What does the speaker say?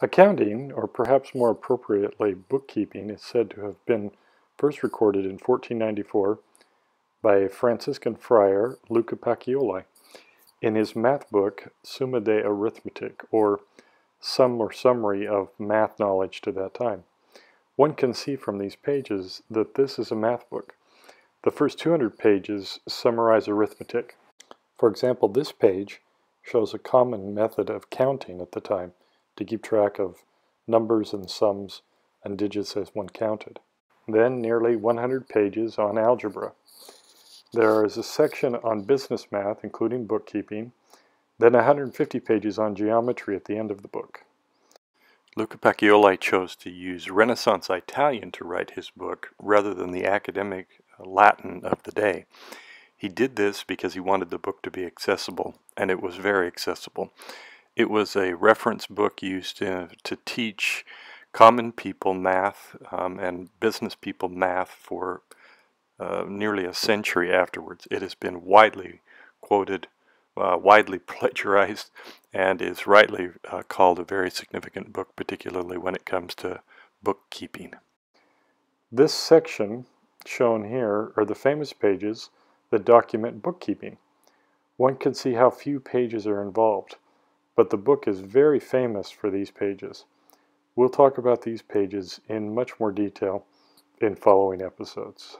Accounting, or perhaps more appropriately bookkeeping, is said to have been first recorded in 1494 by a Franciscan friar, Luca Pacioli, in his math book Summa de Arithmetica, or Sum or Summary of Math Knowledge to that time. One can see from these pages that this is a math book. The first 200 pages summarize arithmetic. For example, this page shows a common method of counting at the time to keep track of numbers and sums and digits as one counted. Then nearly 100 pages on algebra. There is a section on business math, including bookkeeping, then 150 pages on geometry at the end of the book. Luca Pacioli chose to use Renaissance Italian to write his book rather than the academic uh, Latin of the day. He did this because he wanted the book to be accessible, and it was very accessible. It was a reference book used to, to teach common people math um, and business people math for uh, nearly a century afterwards. It has been widely quoted, uh, widely plagiarized, and is rightly uh, called a very significant book, particularly when it comes to bookkeeping. This section shown here are the famous pages that document bookkeeping. One can see how few pages are involved but the book is very famous for these pages. We'll talk about these pages in much more detail in following episodes.